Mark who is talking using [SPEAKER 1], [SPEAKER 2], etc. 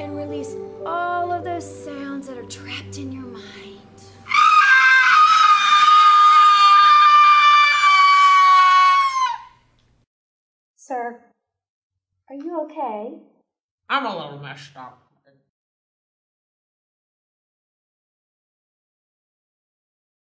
[SPEAKER 1] and release all of those sounds that are trapped in your mind.
[SPEAKER 2] Sir, are you okay?
[SPEAKER 3] I'm a little messed up.